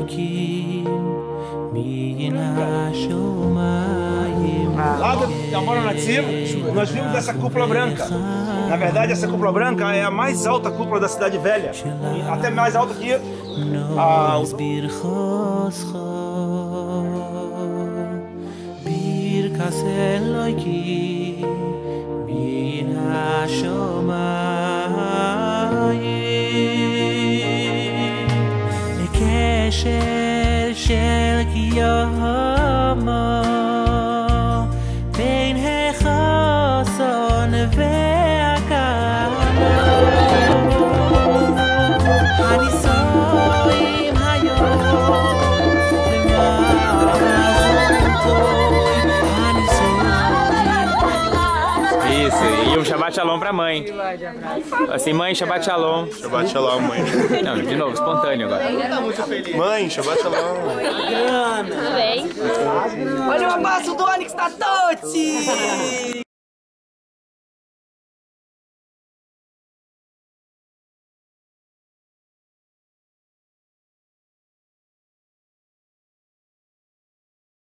מים, מן השמיים. Lá nós vimos essa cúpula branca. Na verdade, essa cúpula branca é a mais alta cúpula da Cidade Velha. Até mais alta que a... Ah, בקשר של קיומו um Shabbat Shalom pra mãe. Assim, mãe, Shabbat Shalom. Shabbat Shalom, mãe. Não, de novo, espontâneo agora. Mãe, Shabbat Shalom. Tudo bem? Olha o abraço do Onyx da Totti!